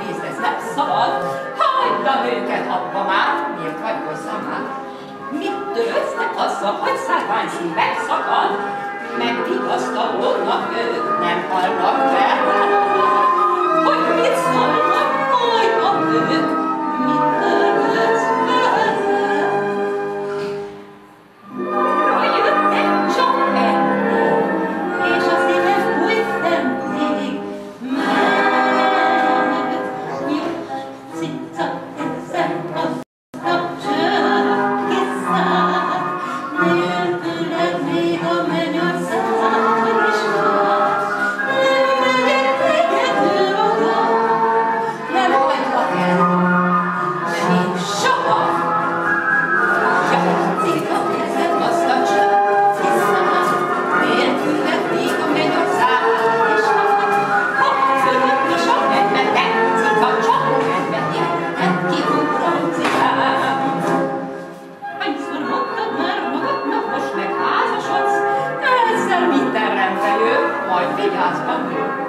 nézd, ez nem szabad! Hagyd a nőket, abba már! Miért hagykozzam már? Mit törődsz te azzal, hogy szárványszín megszakad? Meg vigasztalódnak ők, nem hallnak fel? Hogy mit szól? my feet has spoken.